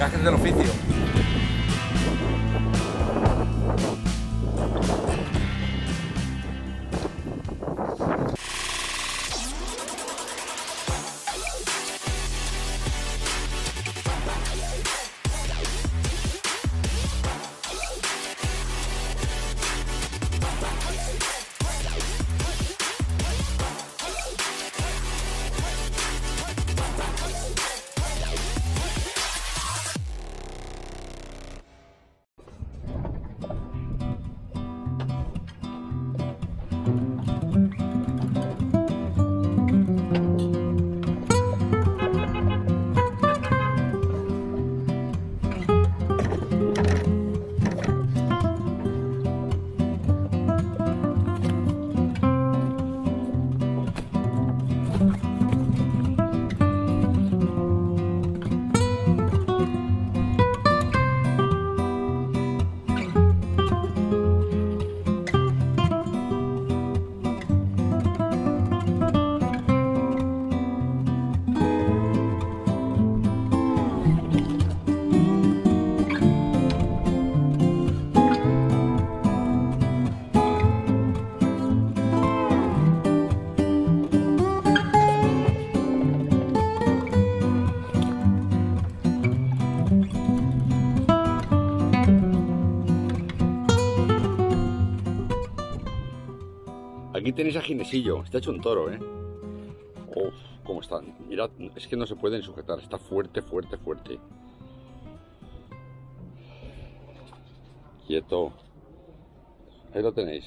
Gajes del oficio. Aquí tenéis a Ginesillo, está hecho un toro, ¿eh? Uf, ¿cómo están? Mirad, es que no se pueden sujetar, está fuerte, fuerte, fuerte. Quieto. Ahí lo tenéis.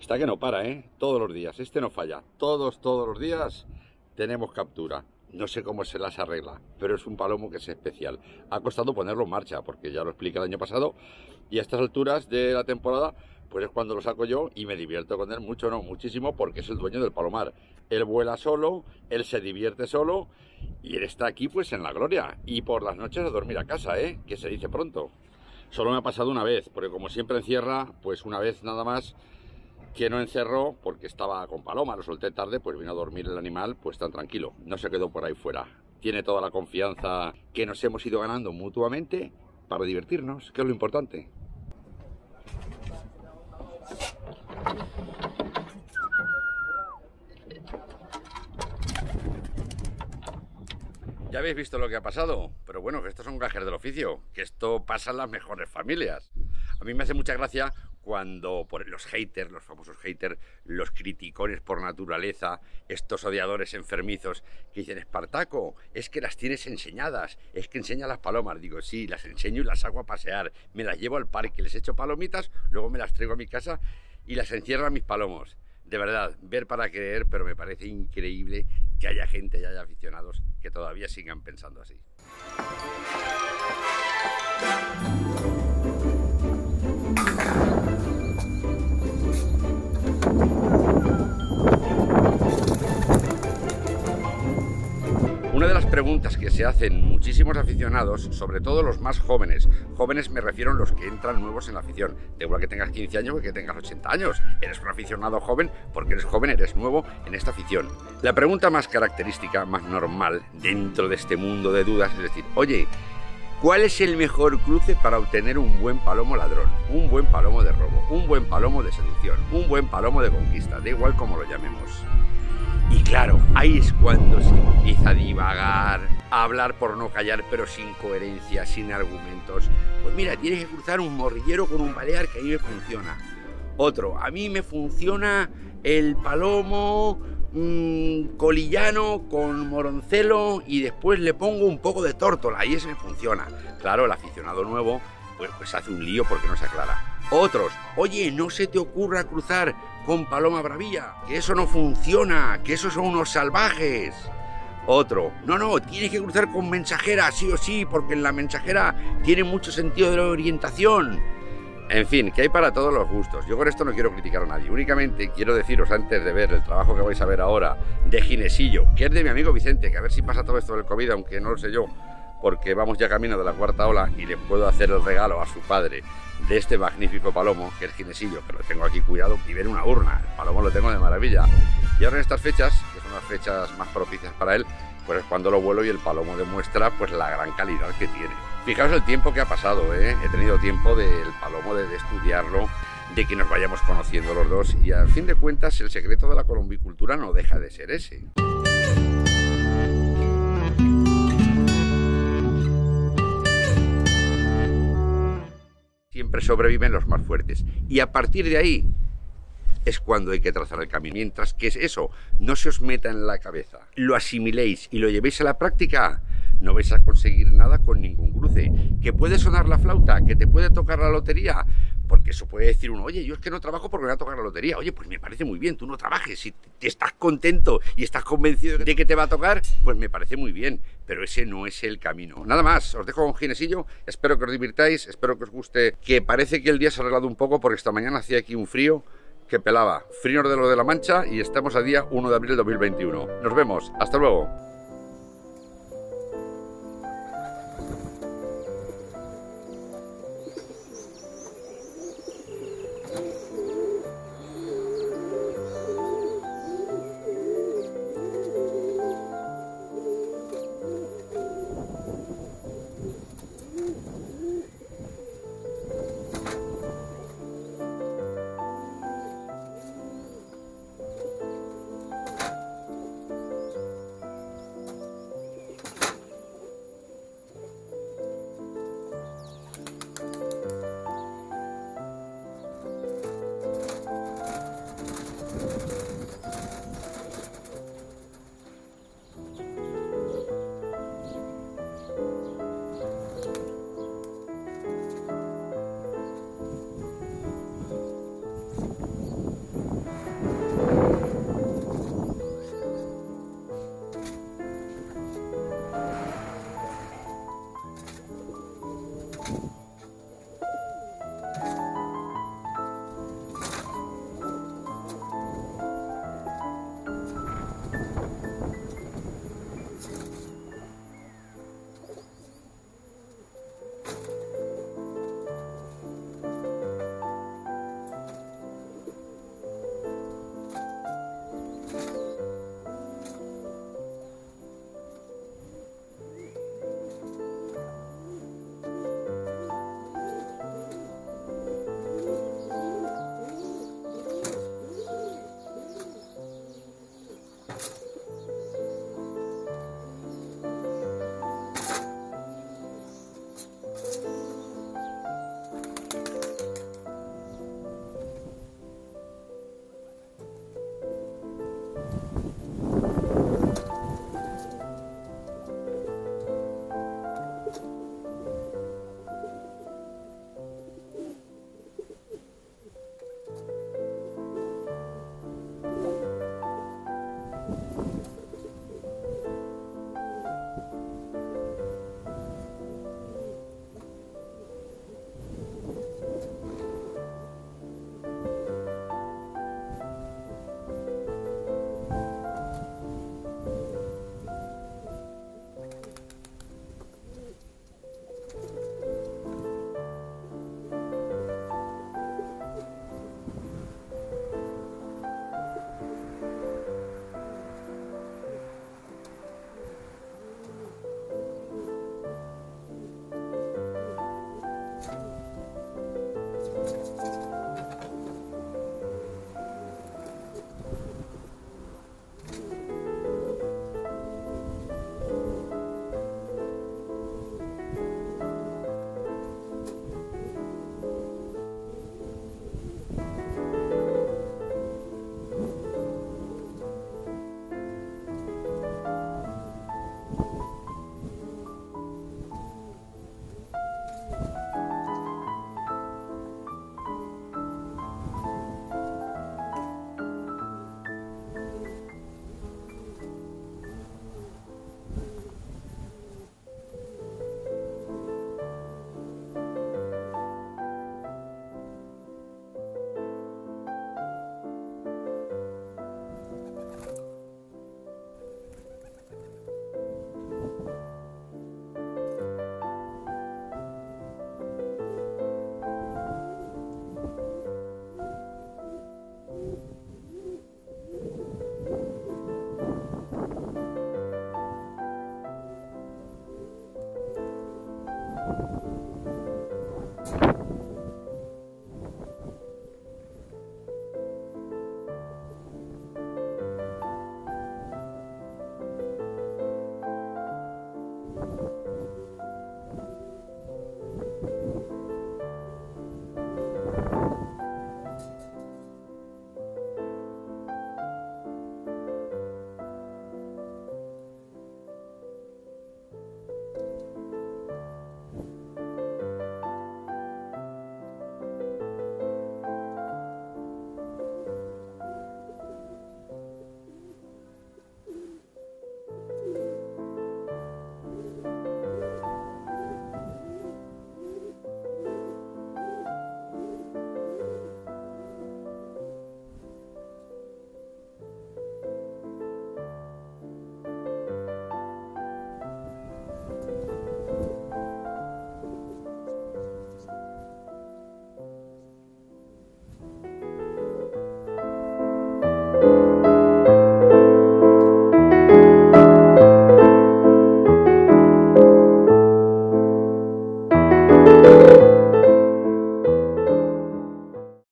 Está que no para, ¿eh? Todos los días. Este no falla. Todos, todos los días tenemos captura. No sé cómo se las arregla, pero es un palomo que es especial. Ha costado ponerlo en marcha, porque ya lo expliqué el año pasado, y a estas alturas de la temporada, pues es cuando lo saco yo y me divierto con él mucho, no, muchísimo, porque es el dueño del palomar. Él vuela solo, él se divierte solo, y él está aquí pues en la gloria. Y por las noches a dormir a casa, ¿eh? Que se dice pronto. Solo me ha pasado una vez, porque como siempre encierra, pues una vez nada más que no encerró porque estaba con Paloma, lo solté tarde, pues vino a dormir el animal pues tan tranquilo, no se quedó por ahí fuera. Tiene toda la confianza que nos hemos ido ganando mutuamente para divertirnos, que es lo importante. Ya habéis visto lo que ha pasado, pero bueno, que estos son gajes del oficio, que esto pasa en las mejores familias. A mí me hace mucha gracia cuando por los haters, los famosos haters, los criticones por naturaleza, estos odiadores enfermizos que dicen, Espartaco, es que las tienes enseñadas, es que enseña las palomas. Digo, sí, las enseño y las hago a pasear, me las llevo al parque, les echo palomitas, luego me las traigo a mi casa y las encierro mis palomos. De verdad, ver para creer, pero me parece increíble que haya gente y haya aficionados que todavía sigan pensando así. Una de las preguntas que se hacen muchísimos aficionados, sobre todo los más jóvenes, jóvenes me refiero a los que entran nuevos en la afición, de igual que tengas 15 años o que tengas 80 años, eres un aficionado joven porque eres joven, eres nuevo en esta afición. La pregunta más característica, más normal dentro de este mundo de dudas es decir, oye, ¿Cuál es el mejor cruce para obtener un buen palomo ladrón, un buen palomo de robo, un buen palomo de seducción, un buen palomo de conquista, da igual como lo llamemos? Y claro, ahí es cuando se empieza a divagar, a hablar por no callar, pero sin coherencia, sin argumentos. Pues mira, tienes que cruzar un morrillero con un balear que ahí me funciona. Otro, a mí me funciona el palomo mmm, colillano con moroncelo y después le pongo un poco de tórtola y ese funciona. Claro, el aficionado nuevo pues, pues hace un lío porque no se aclara. Otros, oye, no se te ocurra cruzar con paloma bravía, que eso no funciona, que esos son unos salvajes. Otro, no, no, tienes que cruzar con mensajera, sí o sí, porque en la mensajera tiene mucho sentido de la orientación. En fin, que hay para todos los gustos. Yo con esto no quiero criticar a nadie. Únicamente quiero deciros antes de ver el trabajo que vais a ver ahora de Ginesillo, que es de mi amigo Vicente, que a ver si pasa todo esto del COVID, aunque no lo sé yo, porque vamos ya camino de la cuarta ola y le puedo hacer el regalo a su padre de este magnífico palomo, que es Ginesillo, que lo tengo aquí cuidado, vive en una urna. El palomo lo tengo de maravilla. Y ahora en estas fechas, que son las fechas más propicias para él, pues es cuando lo vuelo y el palomo demuestra pues la gran calidad que tiene. Fijaos el tiempo que ha pasado, ¿eh? he tenido tiempo del palomo de, estudiarlo, de que nos vayamos conociendo los dos y a fin de cuentas el secreto de la colombicultura no deja de ser ese. Siempre sobreviven los más fuertes y a partir de ahí es cuando hay que trazar el camino. Mientras que es eso no se os meta en la cabeza, lo asimiléis y lo llevéis a la práctica, no vais a conseguir nada con ningún cruce. ¿Que puede sonar la flauta? ¿Que te puede tocar la lotería? Porque eso puede decir uno, oye, yo es que no trabajo porque me va a tocar la lotería. Oye, pues me parece muy bien, tú no trabajes. Si te estás contento y estás convencido de que te va a tocar, pues me parece muy bien. Pero ese no es el camino. Nada más, os dejo con Ginesillo. Espero que os divirtáis, espero que os guste. Que parece que el día se ha arreglado un poco porque esta mañana hacía aquí un frío que pelaba. Frío de lo de la Mancha y estamos a día 1 de abril de 2021. Nos vemos. Hasta luego.